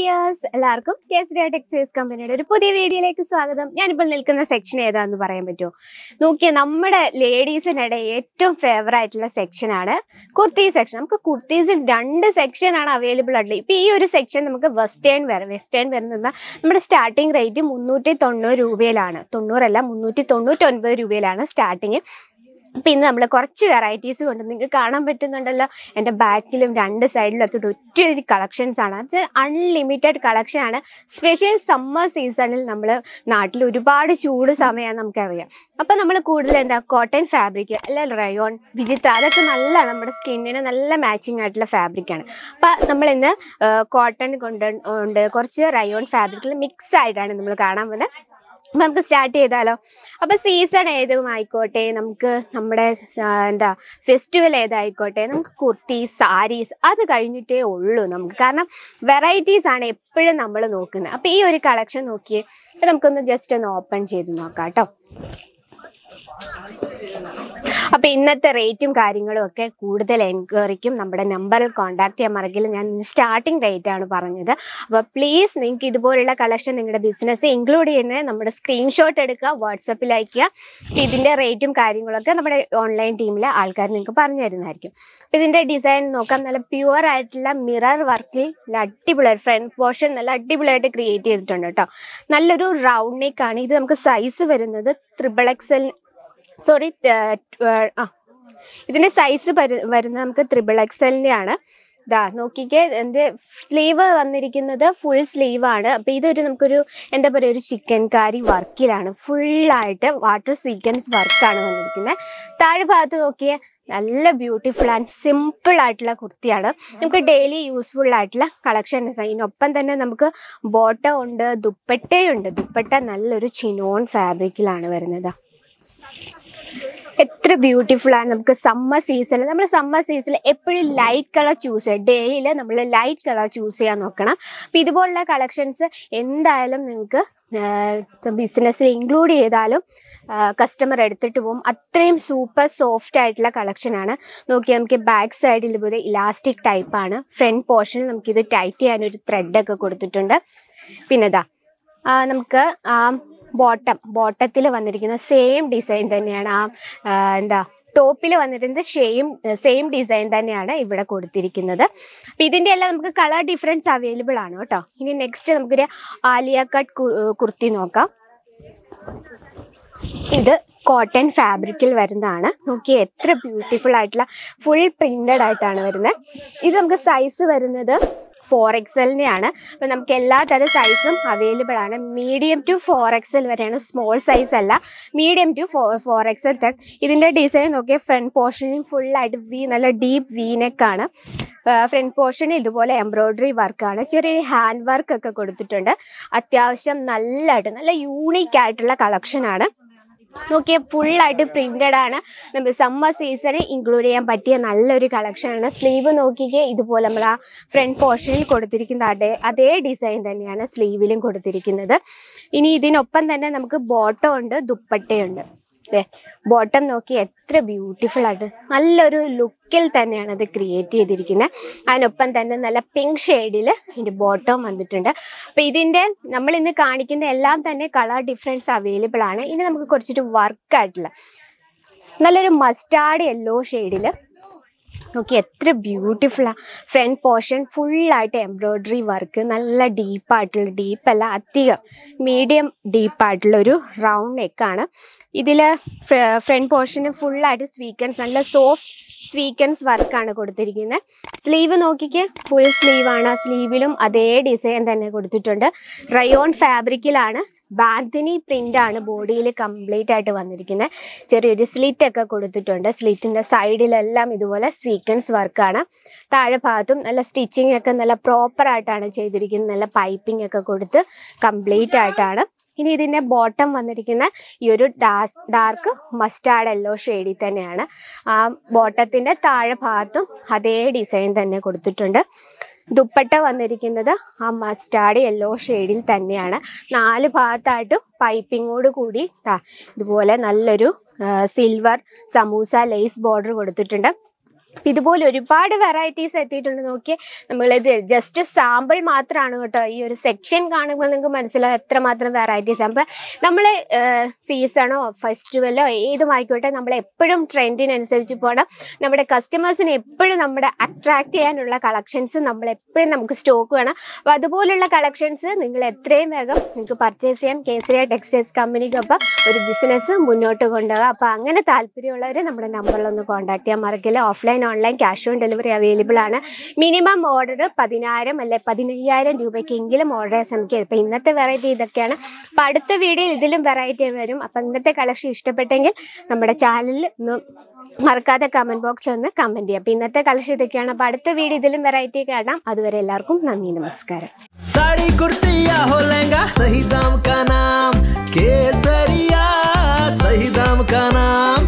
Dears എല്ലാവർക്കും Kesariya textiles കമ്പനിയുടെ ഒരു പുതിയ വീഡിയോയിലേക്ക് സ്വാഗതം. ഞാനിപ്പോൾ നിൽക്കുന്ന സെക്ഷൻ ഏതാന്ന് പറയാൻ പറ്റുമോ? നോക്കിയാൽ നമ്മുടെ ലേഡീസിനിടെ ഏറ്റവും ഫേവറേറ്റ് ആയിട്ടുള്ള സെക്ഷനാണ് കുർത്തി സെക്ഷൻ നമുക്ക് കുർത്തീസിൽ രണ്ട് സെക്ഷനാണ് അവൈലബിൾ ആയിട്ടുള്ളത്. ഇപ്പൊ ഈ ഒരു സെക്ഷൻ നമുക്ക് വെസ്റ്റേൺ വെയർ വെസ്റ്റേൺ വെയർ പറഞ്ഞാൽ നമ്മുടെ സ്റ്റാർട്ടിംഗ് റേറ്റ് മുന്നൂറ്റി തൊണ്ണൂറ് രൂപയിലാണ്. തൊണ്ണൂറല്ല മുന്നൂറ്റി തൊണ്ണൂറ്റി ഒൻപത് രൂപയിലാണ് സ്റ്റാർട്ടിങ് അപ്പൊ ഇന്ന് നമ്മൾ കുറച്ച് വെറൈറ്റീസ് കൊണ്ട് നിങ്ങൾക്ക് കാണാൻ പറ്റുന്നുണ്ടല്ലോ. എന്റെ ബാക്കിലും രണ്ട് സൈഡിലും ഒക്കെ ഒറ്റയൊരു കളക്ഷൻസ് ആണ്. അത് അൺലിമിറ്റഡ് കളക്ഷൻ ആണ്. സ്പെഷ്യൽ സമ്മർ സീസണിൽ നമ്മൾ നാട്ടിൽ ഒരുപാട് ചൂട് സമയമാണ് നമുക്കറിയാം. അപ്പം നമ്മൾ കൂടുതൽ എന്താ കോട്ടൺ ഫാബ്രിക് അല്ലെ റയോൺ വിചിത്ര അതൊക്കെ നല്ല നമ്മുടെ സ്കിന്നിന് നല്ല മാച്ചിങ് ആയിട്ടുള്ള ഫാബ്രിക്കാണ് അപ്പം നമ്മൾ ഇന്ന് കോട്ടൺ കൊണ്ട് കുറച്ച് റയോൺ ഫാബ്രിക്കിൽ മിക്സ് ആയിട്ടാണ് നമ്മൾ കാണാൻ പോകുന്നത് നമുക്ക് സ്റ്റാർട്ട് ചെയ്താലോ? അപ്പം സീസൺ ഏതും ആയിക്കോട്ടെ. നമുക്ക് നമ്മുടെ എന്താ ഫെസ്റ്റിവൽ ഏതായിക്കോട്ടെ. നമുക്ക് കുർത്തി സാരീസ് അത് കഴിഞ്ഞിട്ടേ ഉള്ളൂ നമുക്ക്. കാരണം വെറൈറ്റീസ് ആണ് എപ്പോഴും നമ്മൾ നോക്കുന്നത്. അപ്പം ഈ ഒരു കളക്ഷൻ നോക്കിയേ നമുക്കൊന്ന് ജസ്റ്റ് ഒന്ന് ഓപ്പൺ ചെയ്ത് നോക്കാം കേട്ടോ. അപ്പൊ ഇന്നത്തെ റേറ്റും കാര്യങ്ങളും ഒക്കെ കൂടുതൽ എൻക്വയറിക്കും നമ്മുടെ നമ്പറിൽ കോൺടാക്ട് ചെയ്യാൻ മറക്കില്ല ഞാൻ സ്റ്റാർട്ടിംഗ് റേറ്റ് ആണ് പറഞ്ഞത്. അപ്പോൾ പ്ലീസ് നിങ്ങൾക്ക് ഇതുപോലുള്ള കളക്ഷൻ നിങ്ങളുടെ ബിസിനസ് ഇൻക്ലൂഡ് ചെയ്യുന്നത് നമ്മുടെ സ്ക്രീൻഷോട്ട് എടുക്കുക വാട്സപ്പിൽ അയക്കുക. ഇതിന്റെ റേറ്റും കാര്യങ്ങളൊക്കെ നമ്മുടെ ഓൺലൈൻ ടീമിലെ ആൾക്കാർ നിങ്ങൾക്ക് പറഞ്ഞു തരുന്നതായിരിക്കും. അപ്പൊ ഇതിന്റെ ഡിസൈൻ നോക്കാം. നല്ല പ്യുവർ ആയിട്ടുള്ള മിറർ വർക്കിൽ നല്ല അടിപൊളിയായിട്ട് ഫ്രണ്ട് പോർഷൻ നല്ല അടിപൊളിയായിട്ട് ക്രിയേറ്റ് ചെയ്തിട്ടുണ്ട് കേട്ടോ. നല്ലൊരു റൗണ്ട് നെക്കാണ് ഇത് നമുക്ക് സൈസ് വരുന്നത് ത്രിബിൾ എക്സൽ സോറി ആ. ഇതിന്റെ സൈസ് വരുന്നത് നമുക്ക് ത്രിബിൾ എക്സലിന്റെ ആണ്. ഇതാ നോക്കിക്കേ എന്റെ സ്ലീവ് വന്നിരിക്കുന്നത് ഫുൾ സ്ലീവ് ആണ്. അപ്പൊ ഇതൊരു നമുക്കൊരു എന്താ പറയുക ഒരു ചിക്കൻ കാരി വർക്കിലാണ്. ഫുള്ളായിട്ട് വാട്ടർ സ്വീക്കൻസ് വർക്കാണ് വന്നിരിക്കുന്നത്. താഴെ ഭാഗത്ത് നോക്കിയേ നല്ല ബ്യൂട്ടിഫുൾ ആൻഡ് സിമ്പിൾ ആയിട്ടുള്ള കുർത്തിയാണ്. നമുക്ക് ഡെയിലി യൂസ്ഫുൾ ആയിട്ടുള്ള കളക്ഷൻ ഇതിനൊപ്പം തന്നെ നമുക്ക് ബോട്ട ഉണ്ട് ദുപ്പട്ടയുണ്ട്. ദുപ്പട്ട നല്ലൊരു ചിനോൺ ഫാബ്രിക്കിലാണ് വരുന്നത്. എത്ര ബ്യൂട്ടിഫുൾ ആണ് നമുക്ക് സമ്മർ സീസണിൽ നമ്മൾ സമ്മർ സീസണിൽ എപ്പോഴും ലൈറ്റ് കളർ ചൂസ് ചെയ്യുക ഡേയിൽ നമ്മൾ ലൈറ്റ് കളർ ചൂസ് ചെയ്യാൻ നോക്കണം. അപ്പം ഇതുപോലുള്ള കളക്ഷൻസ് എന്തായാലും നിങ്ങൾക്ക് ബിസിനസ്സിൽ ഇൻക്ലൂഡ് ചെയ്താലും കസ്റ്റമർ എടുത്തിട്ട് പോകും അത്രയും സൂപ്പർ സോഫ്റ്റ് ആയിട്ടുള്ള കളക്ഷനാണ് നോക്കി നമുക്ക് ബാക്ക് സൈഡിൽ പോലെ ഇലാസ്റ്റിക് ടൈപ്പാണ് ഫ്രണ്ട് പോർഷനിൽ നമുക്കിത് ടൈറ്റ് ചെയ്യാനൊരു ത്രെഡൊക്കെ കൊടുത്തിട്ടുണ്ട്. പിന്നെ നമുക്ക് ബോട്ടം ബോട്ടത്തിൽ വന്നിരിക്കുന്ന സെയിം ഡിസൈൻ തന്നെയാണ്. ആ എന്താ ടോപ്പിൽ വന്നിരുന്നത് സെയിം സെയിം ഡിസൈൻ തന്നെയാണ് ഇവിടെ കൊടുത്തിരിക്കുന്നത്. അപ്പം ഇതിന്റെ എല്ലാം നമുക്ക് കളർ ഡിഫറൻസ് അവൈലബിൾ ആണ് കേട്ടോ. ഇനി നെക്സ്റ്റ് നമുക്കൊരു ആലിയ കട്ട് കുർത്തി നോക്കാം. ഇത് കോട്ടൺ ഫാബ്രിക്കിൽ വരുന്നതാണ്. നോക്കി എത്ര ബ്യൂട്ടിഫുൾ ആയിട്ടുള്ള ഫുൾ പ്രിന്റഡ് ആയിട്ടാണ് വരുന്നത്. ഇത് നമുക്ക് സൈസ് വരുന്നത് ഫോർ എക്സലിനെയാണ് ആണ് അപ്പം നമുക്ക് എല്ലാ തരം സൈസും അവൈലബിൾ ആണ്. മീഡിയം ടു ഫോർ എക്സൽ വരെയാണ്. സ്മോൾ സൈസ് അല്ല. Medium to four four XL ഇതിന്റെ ഡിസൈൻ നോക്കിയാൽ ഫ്രണ്ട് പോർഷനും ഫുൾ ആയിട്ട് വി നല്ല ഡീപ്പ് വീനെക്കാണ് ഫ്രണ്ട് പോർഷനിൽ ഇതുപോലെ എംബ്രോയ്ഡറി വർക്കാണ് ചെറിയ ഹാൻഡ് വർക്ക് ഒക്കെ കൊടുത്തിട്ടുണ്ട്. അത്യാവശ്യം നല്ലതായിട്ട് നല്ല യൂണീക്ക് ആയിട്ടുള്ള കളക്ഷനാണ് നോക്കിയ ഫുള്ളായിട്ട് പ്രിന്റഡ് ആണ്. നമ്മൾ സമ്മർ സീസണിൽ ഇൻക്ലൂഡ് ചെയ്യാൻ പറ്റിയ നല്ലൊരു കളക്ഷനാണ് സ്ലീവ് നോക്കിക്കേ ഇതുപോലെ നമ്മൾ ആ ഫ്രണ്ട് പോർഷനിൽ കൊടുത്തിരിക്കുന്ന അതേ അതേ ഡിസൈൻ തന്നെയാണ് സ്ലീവിലും കൊടുത്തിരിക്കുന്നത്. ഇനി ഇതിനൊപ്പം തന്നെ നമുക്ക് ബോട്ടം ഉണ്ട് ദുപ്പട്ടയുണ്ട്. ബോട്ടം നോക്കി എത്ര ബ്യൂട്ടിഫുൾ ആയിട്ട് നല്ലൊരു ലുക്കിൽ തന്നെയാണ് അത് ക്രിയേറ്റ് ചെയ്തിരിക്കുന്നത് അതിനൊപ്പം തന്നെ നല്ല പിങ്ക് ഷെയ്ഡിൽ ഇതിന്റെ ബോട്ടം വന്നിട്ടുണ്ട്. അപ്പം ഇതിന്റെ നമ്മൾ ഇന്ന് കാണിക്കുന്ന എല്ലാം തന്നെ കളർ ഡിഫറൻസ് അവൈലബിൾ ആണ്. ഇനി നമുക്ക് കുറച്ചിട്ട് വർക്ക് ആയിട്ടുള്ള നല്ലൊരു മസ്റ്റാർഡ് യെല്ലോ ഷെയ്ഡിൽ നോക്കി എത്ര ബ്യൂട്ടിഫുള്ളാണ് ഫ്രണ്ട് പോർഷൻ ഫുള്ളായിട്ട് എംബ്രോയ്ഡറി വർക്ക് നല്ല ഡീപ്പായിട്ടുള്ള ഡീപ്പല്ല അധികം മീഡിയം ഡീപ്പായിട്ടുള്ള ഒരു റൗണ്ട് നെക്കാണ് ഇതിൽ ഫ്രണ്ട് പോർഷന് ഫുള്ളായിട്ട് സ്വീക്കൻസ് നല്ല സോഫ്റ്റ് സ്വീക്കൻസ് വർക്കാണ് കൊടുത്തിരിക്കുന്നത് സ്ലീവ് നോക്കിക്ക് ഫുൾ സ്ലീവാണ് സ്ലീവിലും അതേ ഡിസൈൻ തന്നെ കൊടുത്തിട്ടുണ്ട്. റയോൺ ഫാബ്രിക്കിലാണ് ബാന്തിനി ആണ് ബോഡിയിൽ കംപ്ലീറ്റ് ആയിട്ട് വന്നിരിക്കുന്നത് ചെറിയൊരു സ്ലിറ്റ് ഒക്കെ കൊടുത്തിട്ടുണ്ട്. സ്ലിറ്റിന്റെ സൈഡിലെല്ലാം ഇതുപോലെ സ്വീക്കൻസ് വർക്കാണ് താഴെ ഭാഗത്തും നല്ല സ്റ്റിച്ചിങ് ഒക്കെ നല്ല പ്രോപ്പർ ആയിട്ടാണ് ചെയ്തിരിക്കുന്നത് നല്ല പൈപ്പിംഗ് ഒക്കെ കൊടുത്ത് കംപ്ലീറ്റ് ആയിട്ടാണ്. ഇനി ഇതിന്റെ ബോട്ടം വന്നിരിക്കുന്ന ഈ ഒരു ഡാർക്ക് മസ്റ്റാർഡ് എല്ലോ ഷെയ്ഡിൽ തന്നെയാണ്. ആ ബോട്ടത്തിന്റെ താഴെ ഭാഗത്തും അതേ ഡിസൈൻ തന്നെ കൊടുത്തിട്ടുണ്ട്. ദുപ്പട്ട വന്നിരിക്കുന്നത് ആ മസ്റ്റാർഡ് യെല്ലോ ഷെയ്ഡിൽ തന്നെയാണ്. നാല് ഭാഗത്തായിട്ടും പൈപ്പിങ്ങോട് കൂടി ഇതുപോലെ നല്ലൊരു സിൽവർ സമൂസ ലേസ് ബോർഡർ കൊടുത്തിട്ടുണ്ട്. ഇതുപോലെ ഒരുപാട് വെറൈറ്റീസ് എത്തിയിട്ടുണ്ട്. നോക്കിയേ നമ്മളിത് ജസ്റ്റ് സാമ്പിൾ മാത്രമാണ് കേട്ടോ ഈ ഒരു സെക്ഷൻ കാണുമ്പോൾ നിങ്ങൾക്ക് മനസ്സിലാവും എത്രമാത്രം വെറൈറ്റീസ് അപ്പം നമ്മൾ സീസണോ ഫെസ്റ്റിവലോ ഏതും ആയിക്കോട്ടെ നമ്മൾ എപ്പോഴും ട്രെൻഡിനനുസരിച്ച് പോകണം നമ്മുടെ കസ്റ്റമേഴ്സിനെ എപ്പോഴും നമ്മുടെ അട്രാക്ട് ചെയ്യാനുള്ള കളക്ഷൻസ് നമ്മൾ എപ്പോഴും നമുക്ക് സ്റ്റോക്ക് വേണം. അപ്പോൾ അതുപോലുള്ള കളക്ഷൻസ് നിങ്ങൾ എത്രയും വേഗം നിങ്ങൾക്ക് പർച്ചേസ് ചെയ്യാം. കേസരിയ ടെക്സ്റ്റൈൽസ് കമ്പനിക്കൊപ്പം ഒരു ബിസിനസ് മുന്നോട്ട് കൊണ്ടുപോകാം. അപ്പോൾ അങ്ങനെ താല്പര്യമുള്ളവർ നമ്മുടെ നമ്പറിലൊന്ന് കോൺടാക്ട് ചെയ്യാൻ മറക്കില്ല. Offline online cash on delivery available ആണ്. മിനിമം ഓർഡർ പതിനായിരം അല്ലെ പതിനയ്യായിരം രൂപയ്ക്കെങ്കിലും ഓർഡർ ചെയ്യാൻ ശ്രമിക്കുക. ഇപ്പം ഇന്നത്തെ വെറൈറ്റി ഇതൊക്കെയാണ്. അപ്പം അടുത്ത വീഡിയോയിൽ ഇതിലും വെറൈറ്റി വരും. അപ്പം ഇന്നത്തെ കളക്ഷൻ ഇഷ്ടപ്പെട്ടെങ്കിൽ നമ്മുടെ ചാനലിൽ ഒന്ന് മറക്കാതെ കമന്റ് ബോക്സിൽ ഒന്ന് കമന്റ് ചെയ്യാം അപ്പം ഇന്നത്തെ കളക്ഷൻ ഇതൊക്കെയാണ്. അപ്പം അടുത്ത വീഡിയോ ഇതിലും വെറൈറ്റി കാണാം. അതുവരെ എല്ലാവർക്കും നന്ദി നമസ്കാരം. സാരി കുർത്തിയാ ഹോ കേസരിയാ സഹി കാണാം